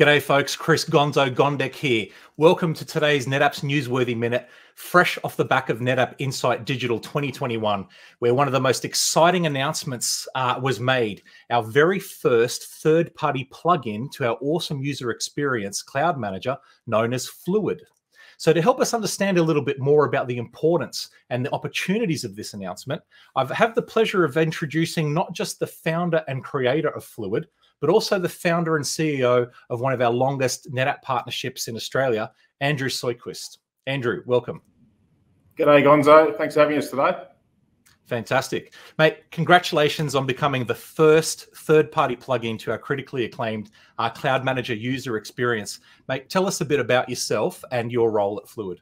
G'day, folks. Chris Gonzo Gondek here. Welcome to today's NetApp's Newsworthy Minute, fresh off the back of NetApp Insight Digital 2021, where one of the most exciting announcements uh, was made. Our very first third party plugin to our awesome user experience cloud manager known as Fluid. So, to help us understand a little bit more about the importance and the opportunities of this announcement, I have had the pleasure of introducing not just the founder and creator of Fluid, but also the founder and CEO of one of our longest NetApp partnerships in Australia, Andrew Sjoquist. Andrew, welcome. G'day, Gonzo. Thanks for having us today. Fantastic. Mate, congratulations on becoming the first third party plugin to our critically acclaimed uh, Cloud Manager user experience. Mate, tell us a bit about yourself and your role at Fluid.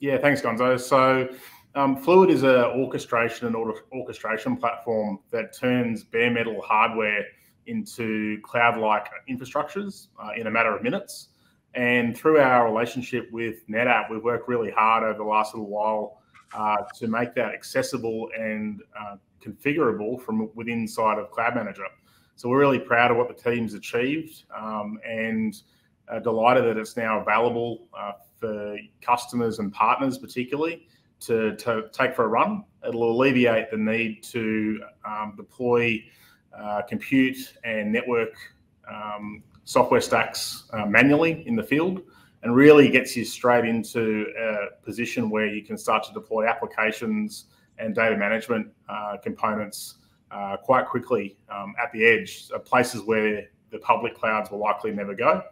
Yeah, thanks, Gonzo. So, um, Fluid is an orchestration and orchestration platform that turns bare metal hardware into cloud like infrastructures uh, in a matter of minutes. And through our relationship with NetApp, we've worked really hard over the last little while uh, to make that accessible and uh, configurable from within inside of Cloud Manager. So we're really proud of what the team's achieved um, and uh, delighted that it's now available uh, for customers and partners, particularly, to, to, take for a run. It'll alleviate the need to um, deploy uh, compute and network um, software stacks uh, manually in the field and really gets you straight into a position where you can start to deploy applications and data management uh, components uh, quite quickly um, at the edge, places where the public clouds will likely never go.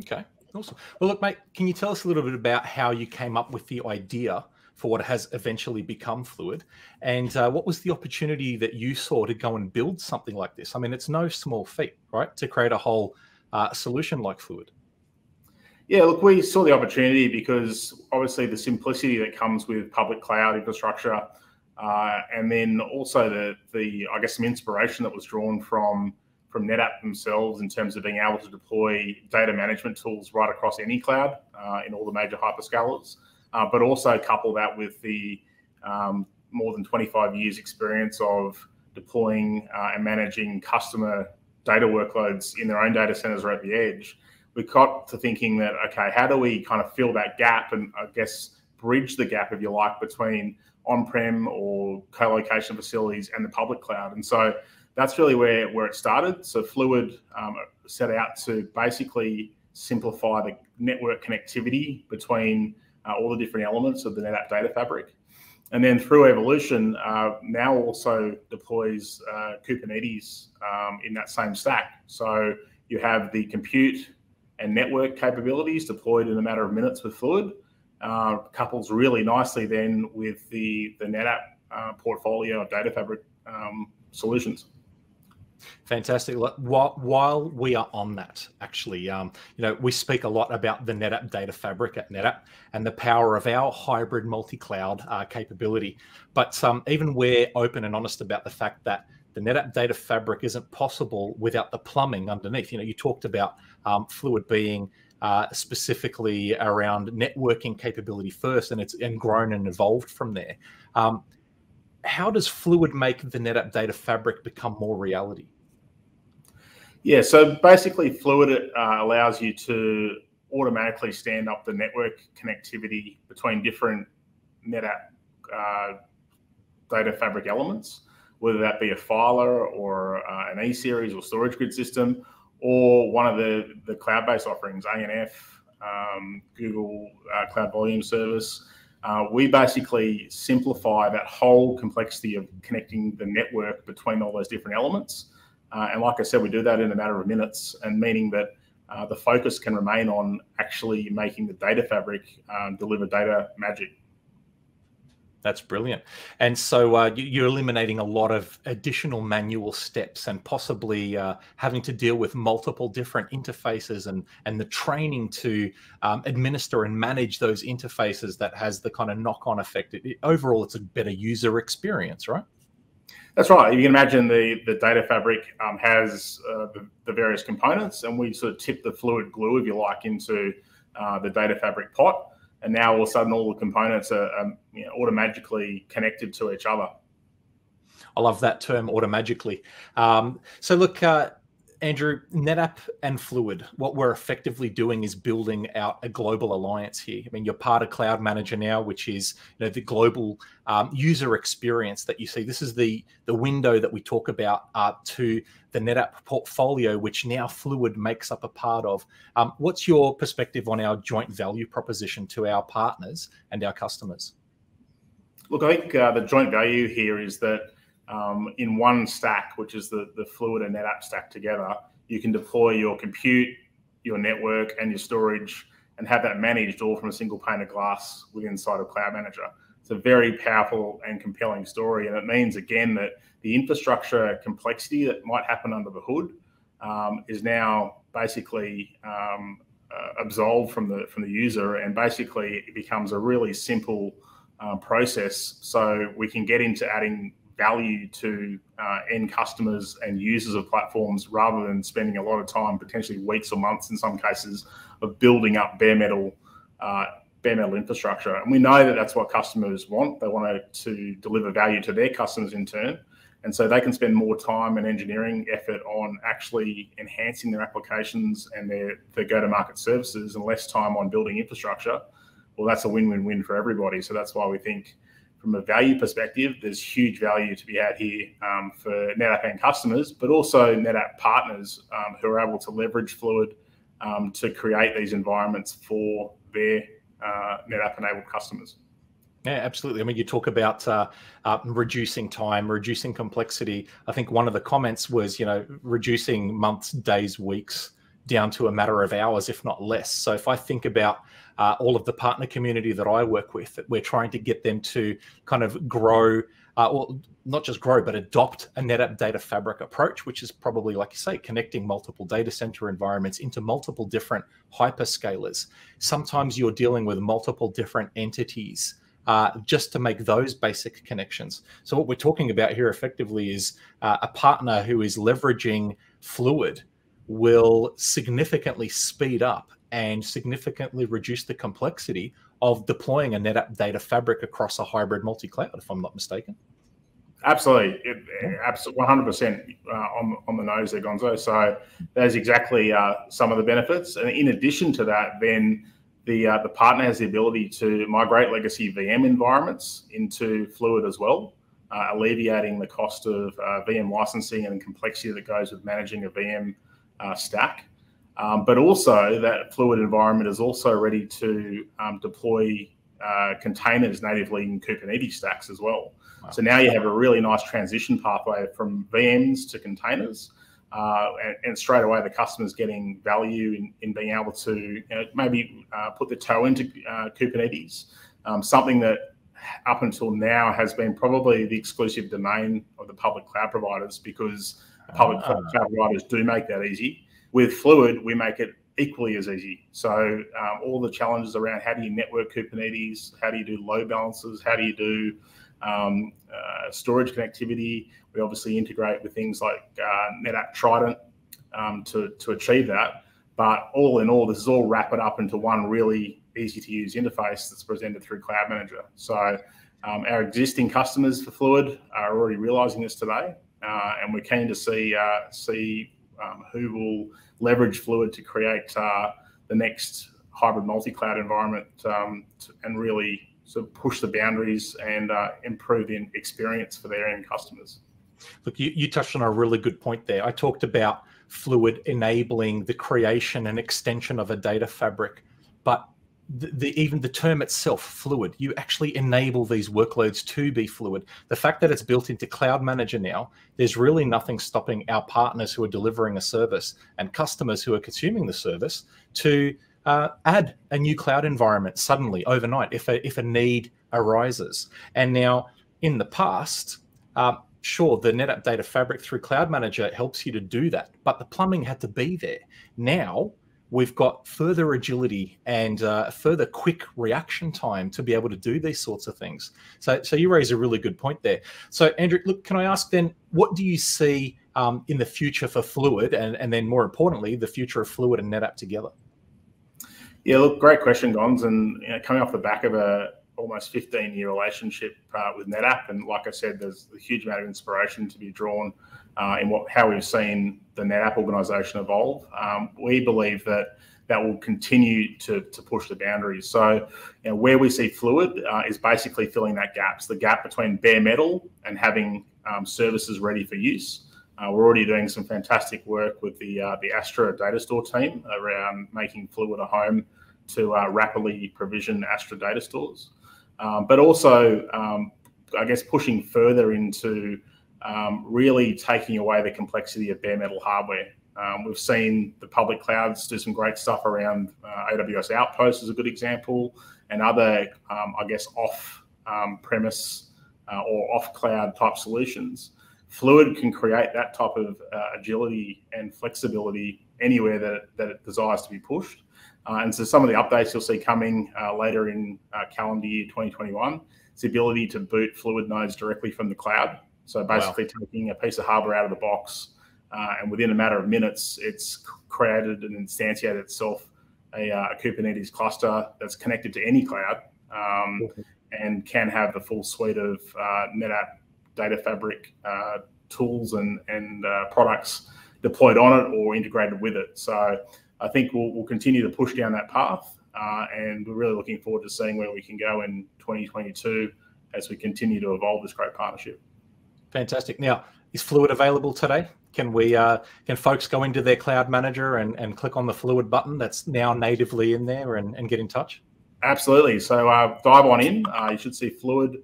Okay, awesome. Well, look, mate, can you tell us a little bit about how you came up with the idea for what has eventually become Fluid. And uh, what was the opportunity that you saw to go and build something like this? I mean, it's no small feat, right, to create a whole uh, solution like Fluid. Yeah, look, we saw the opportunity because obviously the simplicity that comes with public cloud infrastructure, uh, and then also the the I guess some inspiration that was drawn from from NetApp themselves in terms of being able to deploy data management tools right across any cloud uh, in all the major hyperscalers uh, but also couple that with the um, more than 25 years experience of deploying uh, and managing customer data workloads in their own data centers or at the edge, we got to thinking that, okay, how do we kind of fill that gap and I guess bridge the gap, if you like, between on-prem or co-location facilities and the public cloud. And so that's really where, where it started. So Fluid um, set out to basically simplify the network connectivity between uh, all the different elements of the NetApp data fabric. And then through evolution, uh, now also deploys uh, Kubernetes um, in that same stack. So you have the compute and network capabilities deployed in a matter of minutes with Fluid, uh, couples really nicely then with the, the NetApp uh, portfolio of data fabric um, solutions. Fantastic. While, while we are on that, actually, um, you know, we speak a lot about the NetApp data fabric at NetApp and the power of our hybrid multi-cloud uh, capability. But um, even we're open and honest about the fact that the NetApp data fabric isn't possible without the plumbing underneath. You know, you talked about um, Fluid being uh, specifically around networking capability first, and it's and grown and evolved from there. Um, how does Fluid make the NetApp data fabric become more reality? Yeah, so basically, Fluid uh, allows you to automatically stand up the network connectivity between different NetApp uh, data fabric elements, whether that be a filer or uh, an E series or StorageGRID system, or one of the, the cloud based offerings, ANF, um, Google uh, Cloud Volume Service. Uh, we basically simplify that whole complexity of connecting the network between all those different elements uh, and like I said, we do that in a matter of minutes, and meaning that uh, the focus can remain on actually making the data fabric um, deliver data magic. That's brilliant. And so uh, you're eliminating a lot of additional manual steps and possibly uh, having to deal with multiple different interfaces and, and the training to um, administer and manage those interfaces that has the kind of knock on effect. It, overall, it's a better user experience, right? That's right. You can imagine the, the data fabric um, has uh, the, the, various components, and we sort of tip the fluid glue, if you like, into uh, the data fabric pot. And now all of a sudden, all the components are, um, you know, automatically connected to each other. I love that term, automatically. Um, so, look, uh, Andrew, NetApp and Fluid, what we're effectively doing is building out a global alliance here. I mean, you're part of Cloud Manager now, which is you know the global um, user experience that you see. This is the the window that we talk about uh, to the NetApp portfolio, which now Fluid makes up a part of. Um, what's your perspective on our joint value proposition to our partners and our customers? Look, I think uh, the joint value here is that um, in one stack, which is the, the Fluid and NetApp stack together, you can deploy your compute, your network, and your storage and have that managed all from a single pane of glass within inside of Cloud Manager. It's a very powerful and compelling story. And it means, again, that the infrastructure complexity that might happen under the hood um, is now basically um, uh, absolved from the from the user, and basically it becomes a really simple uh, process. So we can get into adding value to uh, end customers and users of platforms rather than spending a lot of time, potentially weeks or months in some cases, of building up bare metal. Uh, bare metal infrastructure, and we know that that's what customers want. They want to deliver value to their customers in turn, and so they can spend more time and engineering effort on actually enhancing their applications and their, their go-to-market services, and less time on building infrastructure. Well, that's a win-win-win for everybody. So that's why we think from a value perspective, there's huge value to be had here um, for NetApp and customers, but also NetApp partners um, who are able to leverage Fluid um, to create these environments for their uh, NetApp enabled customers. Yeah, absolutely. I mean, you talk about uh, uh, reducing time, reducing complexity. I think one of the comments was, you know, reducing months, days, weeks down to a matter of hours, if not less. So if I think about uh, all of the partner community that I work with, that we're trying to get them to kind of grow, uh, or not just grow, but adopt a NetApp data fabric approach, which is probably, like you say, connecting multiple data center environments into multiple different hyperscalers. Sometimes you're dealing with multiple different entities. Uh, just to make those basic connections. So, what we're talking about here effectively is uh, a partner who is leveraging Fluid will significantly speed up and significantly reduce the complexity of deploying a NetApp data fabric across a hybrid multi-cloud, if I'm not mistaken. Absolutely, absolutely, 100% uh, on, on the nose there, Gonzo. So that's exactly uh, some of the benefits. And in addition to that, then the uh, the partner has the ability to migrate legacy VM environments into Fluid as well, uh, alleviating the cost of uh, VM licensing and complexity that goes with managing a VM uh, stack. Um, but also that fluid environment is also ready to um, deploy uh, containers natively in Kubernetes stacks as well. Wow. So now you have a really nice transition pathway from VMs to containers. Uh, and, and, straight away, the customer's getting value in, in being able to you know, maybe uh, put the toe into uh, Kubernetes, um, something that up until now has been probably the exclusive domain of the public cloud providers because public ah. cloud providers do make that easy. With Fluid, we make it equally as easy. So um, all the challenges around how do you network Kubernetes, how do you do load balances, how do you do um, uh, storage connectivity. We obviously integrate with things like uh, NetApp Trident um, to, to achieve that. But all in all, this is all wrapped up into one really easy to use interface that's presented through Cloud Manager. So um, our existing customers for Fluid are already realizing this today, uh, and we're keen to see uh, see um, who will leverage Fluid to create uh, the next hybrid multi-cloud environment um, to, and really sort of push the boundaries and uh, improve the experience for their end customers. Look, you, you touched on a really good point there. I talked about Fluid enabling the creation and extension of a data fabric, but the, the, even the term itself fluid. You actually enable these workloads to be fluid. The fact that it's built into cloud manager now there's really nothing stopping our partners who are delivering a service and customers who are consuming the service to uh, add a new cloud environment suddenly overnight if a, if a need arises. And now in the past uh, sure the netapp data fabric through cloud manager helps you to do that but the plumbing had to be there. Now we've got further agility and uh, further quick reaction time to be able to do these sorts of things. So, so you raise a really good point there. So, Andrew, look, can I ask then, what do you see um, in the future for Fluid, and, and then more importantly, the future of Fluid and NetApp together? Yeah, look, great question, Gons. And you know, coming off the back of a almost 15 year relationship uh, with NetApp. And like I said, there's a huge amount of inspiration to be drawn uh, in what how we've seen the NetApp organization evolve. Um, we believe that that will continue to, to push the boundaries. So, you know, where we see Fluid uh, is basically filling that gaps, the gap between bare metal and having um, services ready for use. Uh, we're already doing some fantastic work with the uh, the Astra data store team around making Fluid a home to uh, rapidly provision Astra data stores, um, but also, um, I guess, pushing further into um, really taking away the complexity of bare metal hardware. Um, we've seen the public clouds do some great stuff around uh, AWS Outpost is a good example, and other, um, I guess, off premise uh, or off cloud type solutions. Fluid can create that type of uh, agility and flexibility anywhere that, that it desires to be pushed. Uh, and so some of the updates you'll see coming uh, later in uh, calendar year 2021 is the ability to boot Fluid nodes directly from the cloud. So basically wow. taking a piece of hardware out of the box, uh, and within a matter of minutes, it's created and instantiated itself a, uh, a Kubernetes cluster that's connected to any cloud um, okay. and can have the full suite of uh, NetApp data fabric uh, tools and, and uh, products deployed on it or integrated with it. So I think we'll, we'll continue to push down that path. Uh, and we're really looking forward to seeing where we can go in 2022 as we continue to evolve this great partnership. Fantastic. Now, is Fluid available today? Can we uh, can folks go into their cloud manager and, and click on the Fluid button that's now natively in there and, and get in touch? Absolutely. So uh, dive on in. Uh, you should see Fluid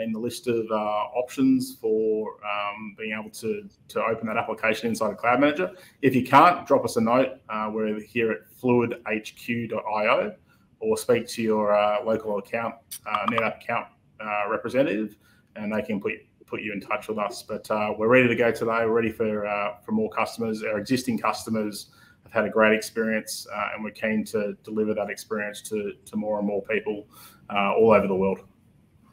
in the list of uh, options for um, being able to, to open that application inside of Cloud Manager. If you can't, drop us a note. Uh, we're here at fluidhq.io or speak to your uh, local account, NetApp account representative, and they can put put you in touch with us. But uh, we're ready to go today. We're ready for uh, for more customers. Our existing customers have had a great experience, uh, and we're keen to deliver that experience to to more and more people uh, all over the world.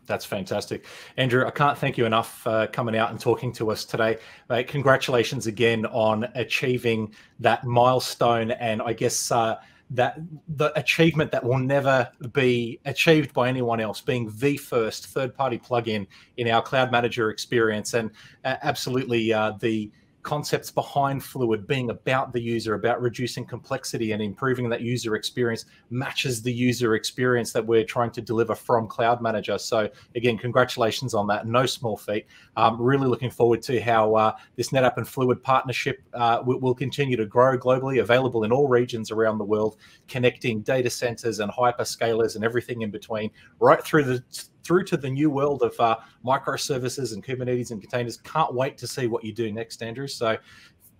That's fantastic. Andrew, I can't thank you enough for coming out and talking to us today. Mate, congratulations again on achieving that milestone and I guess uh, that the achievement that will never be achieved by anyone else, being the first third-party plugin in our cloud manager experience, and uh, absolutely uh, the concepts behind Fluid being about the user, about reducing complexity and improving that user experience matches the user experience that we're trying to deliver from Cloud Manager. So again, congratulations on that. No small feat. Um, really looking forward to how uh, this NetApp and Fluid partnership uh, will, will continue to grow globally, available in all regions around the world, connecting data centers and hyperscalers and everything in between, right through the through to the new world of uh, microservices and Kubernetes and containers. Can't wait to see what you do next, Andrew. So,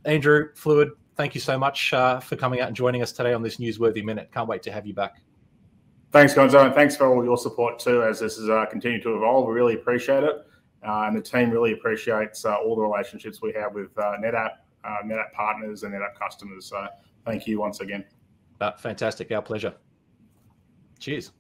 Andrew Fluid, thank you so much uh, for coming out and joining us today on this newsworthy minute. Can't wait to have you back. Thanks, Gonzo, and thanks for all your support too as this is uh, continuing to evolve. We really appreciate it, uh, and the team really appreciates uh, all the relationships we have with uh, NetApp, uh, NetApp partners, and NetApp customers. So, thank you once again. fantastic, our pleasure. Cheers.